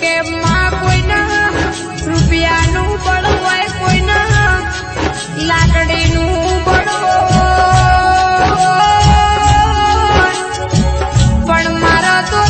કેબમાં કોઈના રૂપિયાનું બળ હોય કોઈના લાકડીનું બળ. પણ મારા તો